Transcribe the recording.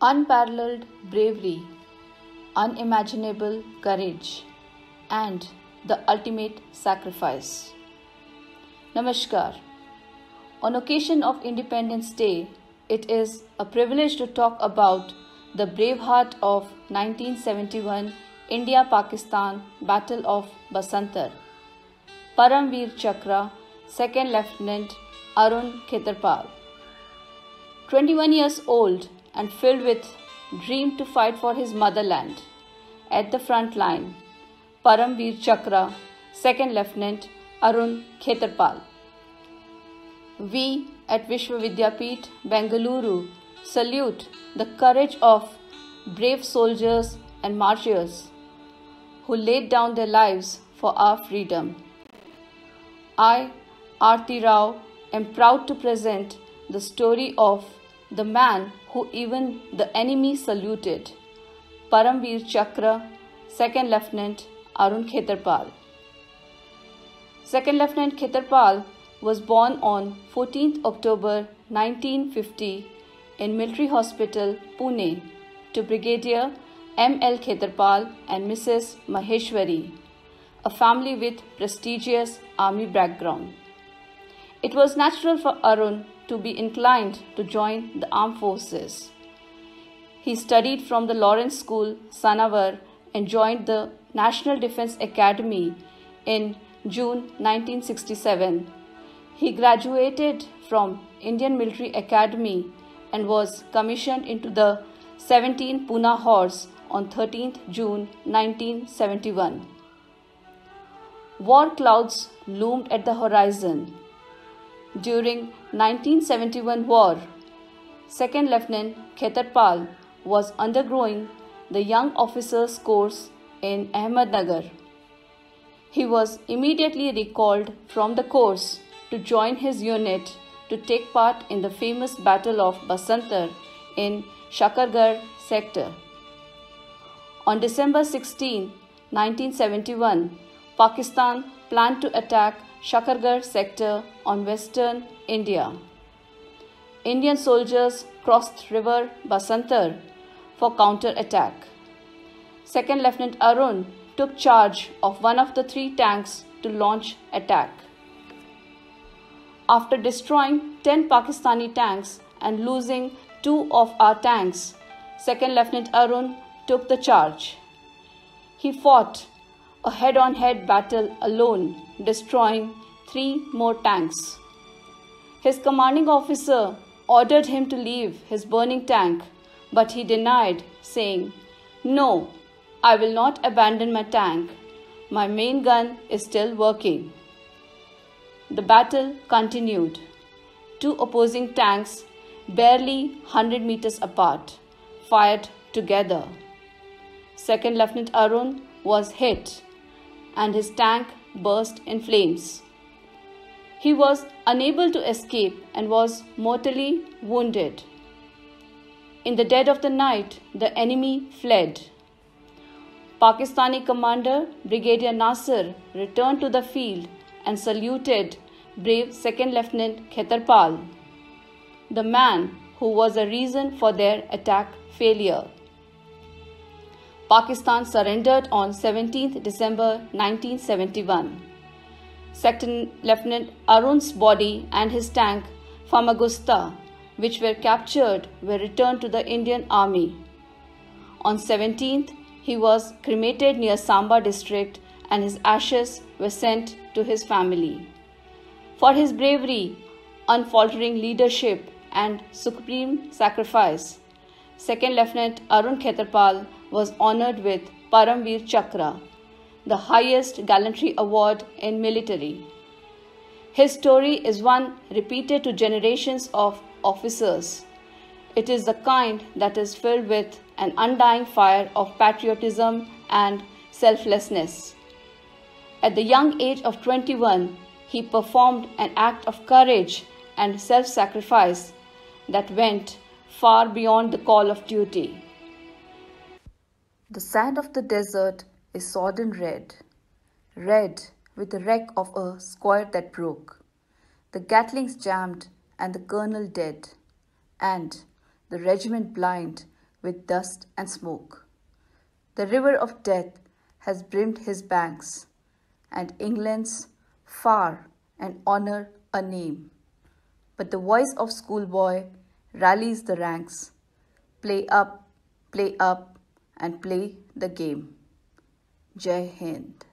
unparalleled bravery, unimaginable courage, and the ultimate sacrifice. Namaskar. On occasion of Independence Day, it is a privilege to talk about the brave heart of 1971 India Pakistan Battle of Basantar. Paramveer Chakra, Second Lieutenant Arun Khetarpal. 21 years old and filled with dream to fight for his motherland. At the front line, Paramveer Chakra, Second Lieutenant Arun Khetarpal. We at Vishwavidyapeeth, Bengaluru salute the courage of brave soldiers and martyrs who laid down their lives for our freedom. I, Aarti Rao, am proud to present the story of the man who even the enemy saluted, Paramveer Chakra, Second Lieutenant Arun Khetarpal. Second Lieutenant Khetarpal was born on 14th October 1950 in Military Hospital, Pune, to Brigadier M. L. Khetarpal and Mrs. Maheshwari, a family with prestigious army background. It was natural for Arun to be inclined to join the armed forces. He studied from the Lawrence School, Sanavar, and joined the National Defense Academy in June 1967. He graduated from Indian Military Academy and was commissioned into the 17 Poona Horse on 13th June 1971. War clouds loomed at the horizon during 1971 war, Second Lieutenant Khetarpal was undergoing the Young Officers course in Ahmednagar. He was immediately recalled from the course to join his unit to take part in the famous Battle of Basantar in Shakargarh sector. On December 16, 1971, Pakistan planned to attack Shakargarh sector on western India. Indian soldiers crossed river Basantar for counter attack. Second Lieutenant Arun took charge of one of the three tanks to launch attack. After destroying 10 Pakistani tanks and losing two of our tanks, Second Lieutenant Arun took the charge. He fought a head on head battle alone, destroying three more tanks. His commanding officer ordered him to leave his burning tank, but he denied, saying, No, I will not abandon my tank. My main gun is still working. The battle continued. Two opposing tanks, barely 100 meters apart, fired together. Second Lieutenant Arun was hit and his tank burst in flames. He was unable to escape and was mortally wounded. In the dead of the night, the enemy fled. Pakistani commander Brigadier Nasir returned to the field and saluted brave Second Lieutenant Khetarpal, the man who was a reason for their attack failure. Pakistan surrendered on 17th December 1971. Second Lieutenant Arun's body and his tank Famagusta, which were captured, were returned to the Indian Army. On 17th, he was cremated near Samba district and his ashes were sent to his family. For his bravery, unfaltering leadership, and supreme sacrifice, Second Lieutenant Arun Khetarpal was honored with Paramveer Chakra, the highest gallantry award in military. His story is one repeated to generations of officers. It is the kind that is filled with an undying fire of patriotism and selflessness. At the young age of 21, he performed an act of courage and self sacrifice that went far beyond the call of duty. The sand of the desert is sodden red, red with the wreck of a square that broke. The Gatlings jammed and the colonel dead, and the regiment blind, with dust and smoke. The river of death has brimmed his banks, and England's far and honor a name. But the voice of schoolboy rallies the ranks. Play up, play up, and play the game. Jai Hind.